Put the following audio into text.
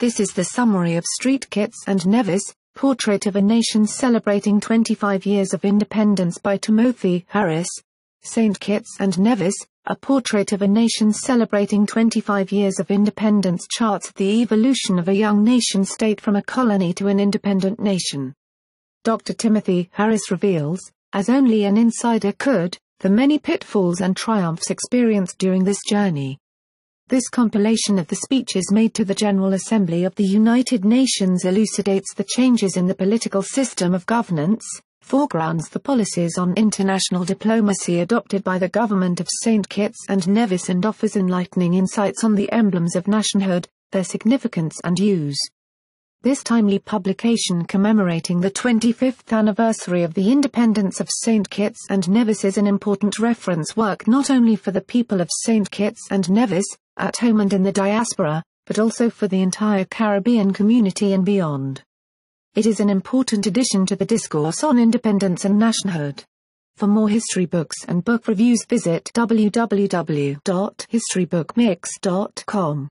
This is the summary of St. Kitts and Nevis, Portrait of a Nation Celebrating 25 Years of Independence by Timothy Harris. St. Kitts and Nevis, A Portrait of a Nation Celebrating 25 Years of Independence charts the evolution of a young nation-state from a colony to an independent nation. Dr. Timothy Harris reveals, as only an insider could, the many pitfalls and triumphs experienced during this journey. This compilation of the speeches made to the General Assembly of the United Nations elucidates the changes in the political system of governance, foregrounds the policies on international diplomacy adopted by the government of St. Kitts and Nevis and offers enlightening insights on the emblems of nationhood, their significance and use. This timely publication commemorating the 25th anniversary of the independence of St. Kitts and Nevis is an important reference work not only for the people of St. Kitts and Nevis, at home and in the diaspora, but also for the entire Caribbean community and beyond. It is an important addition to the discourse on independence and nationhood. For more history books and book reviews visit www.historybookmix.com.